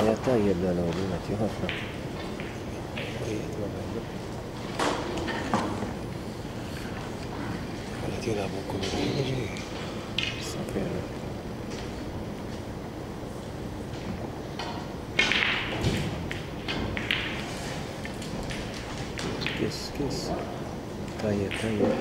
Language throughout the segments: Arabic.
يا طيب لا لو لا ممكن كيس كيس طيب طيب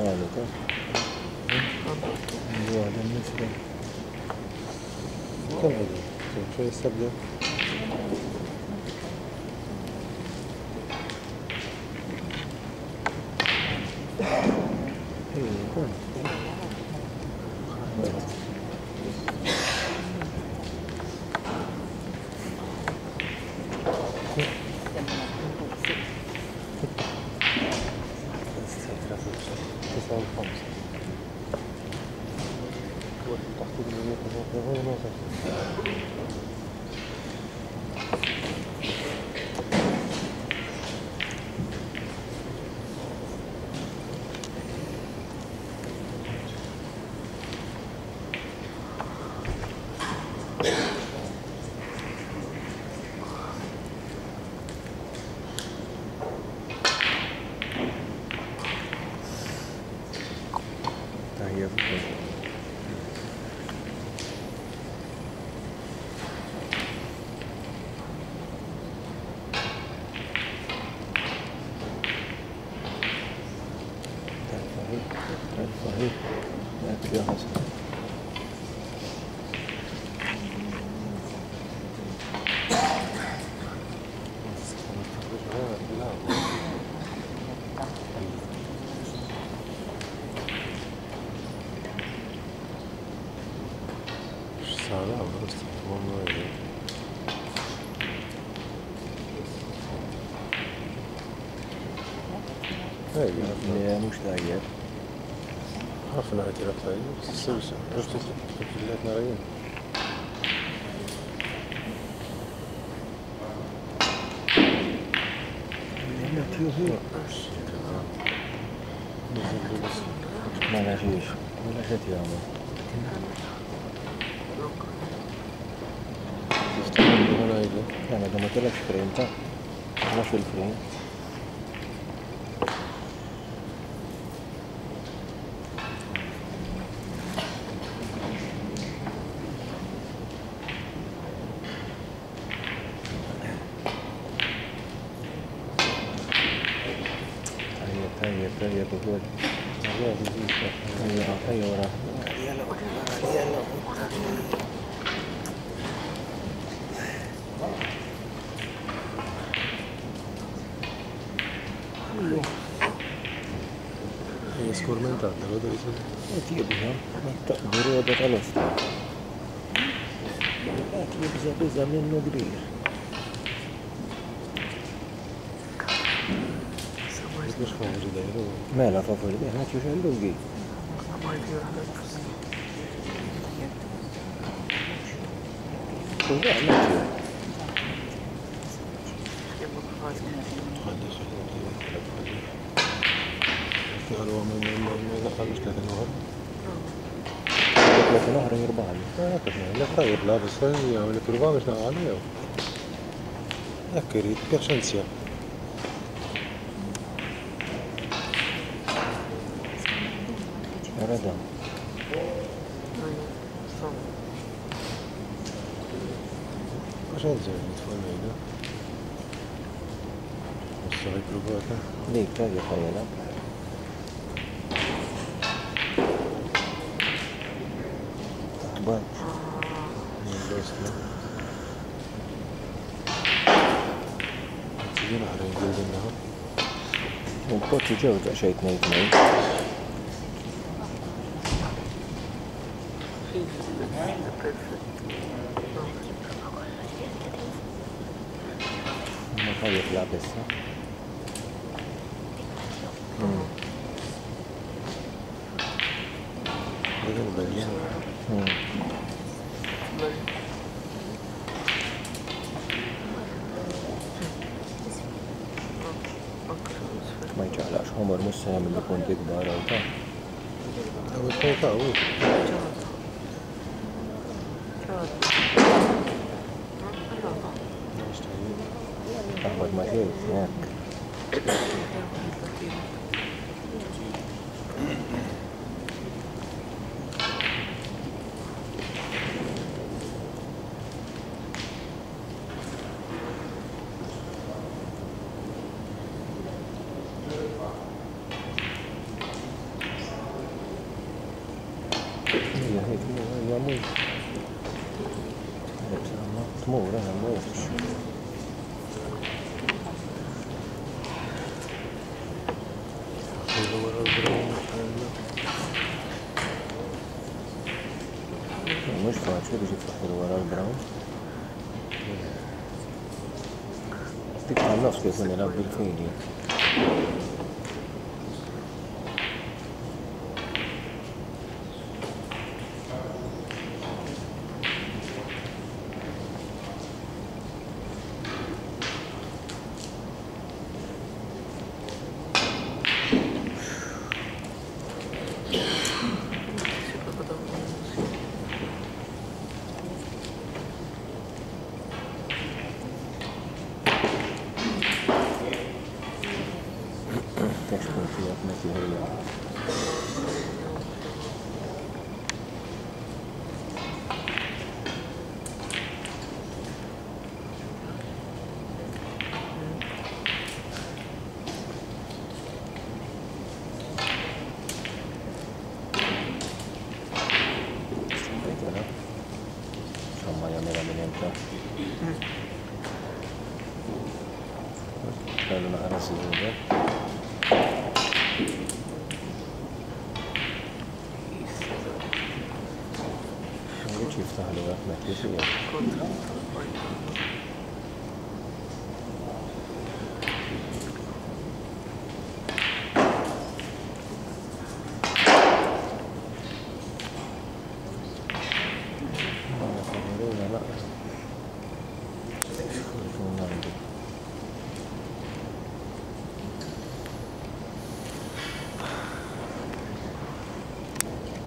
上来了，对。嗯。我这没吃的。这个，就这些不。哎，过来。я выиграл. لا مش طيب عرفنا الأخطاء بس السوسة عرفت لا تيوهي ما فيش ولا شيء يا عمر يعني لما تلك فريم تا مش الفريم Australia before. È scormentata, lo devi sapere. Eh, ti capisco, ma eh, ti devo da talesta. Ma ti capisco, pesa meno di. عنده وقي ولا ما تشوف خلي خلي خلي هو ما ما ما يدخلوش ثلاثة نهر لكن نهر يربع لا لا بس ولا كربا مش نعاني لا كريت بيرشنسيا ردا wara dan. Għaxħalġer nitfallajda. Mussari provata. Dik, tagħi ħajjela. Akbar. Nil-bosna. Għaxħalġer nitfallajda. Un potti ġewġa xejt nejt nejt. ما خايف لابسها مم. هذا البليان مم. ما يجعلهاش عمر مسهم اللي يكون That was my head, yeah. Hãy subscribe cho kênh Ghiền Mì Gõ Để không bỏ lỡ những video hấp dẫn موت هو البراون مش فاهم شو بيجي تفحر ورا البراون تقطع النص يكون يلعب بالفيني ما كيف